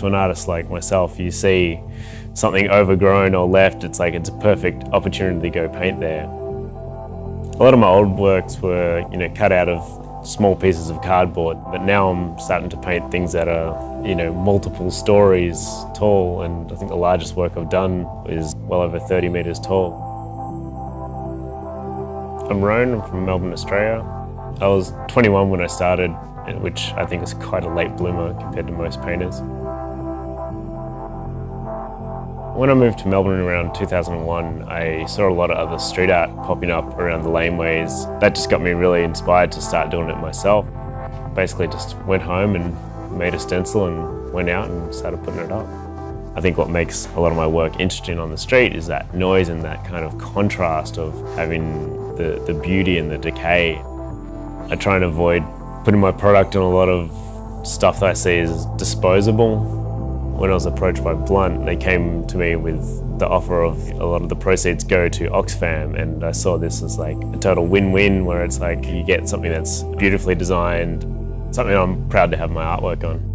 To an artist like myself, you see something overgrown or left, it's like it's a perfect opportunity to go paint there. A lot of my old works were, you know, cut out of small pieces of cardboard, but now I'm starting to paint things that are, you know, multiple stories tall, and I think the largest work I've done is well over 30 metres tall. I'm Rone, I'm from Melbourne, Australia. I was 21 when I started, which I think is quite a late bloomer compared to most painters. When I moved to Melbourne around 2001, I saw a lot of other street art popping up around the laneways. That just got me really inspired to start doing it myself. Basically just went home and made a stencil and went out and started putting it up. I think what makes a lot of my work interesting on the street is that noise and that kind of contrast of having the, the beauty and the decay. I try and avoid putting my product on a lot of stuff that I see as disposable when I was approached by Blunt, they came to me with the offer of a lot of the proceeds go to Oxfam, and I saw this as like a total win-win where it's like you get something that's beautifully designed, something I'm proud to have my artwork on.